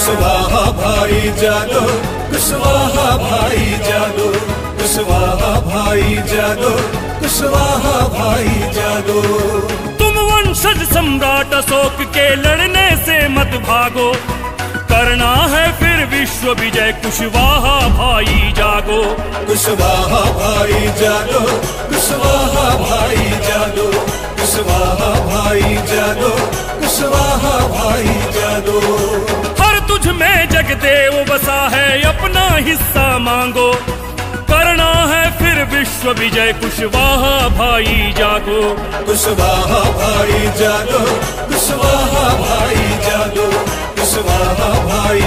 कुशवाहा भाई जादो कुशवाहा भाई जादो कुशवाहा भाई जादो कुशवाहा भाई जादो। तुम वंशज सम्राट अशोक के लड़ने से मत भागो। करना है फिर विश्व विजय कुशवाहा भाई जागो। कुशवाहा भाई जागो कुशवाहा भाई जागो कुशवाहा भाई जागो कुशवाहा भाई तुझ में जगदेव बसा है अपना हिस्सा मांगो। करना है फिर विश्व विजय, कुशवाहा भाई जागो। कुशवाहा भाई जागो, कुशवाहा भाई जागो, कुशवाहा भाई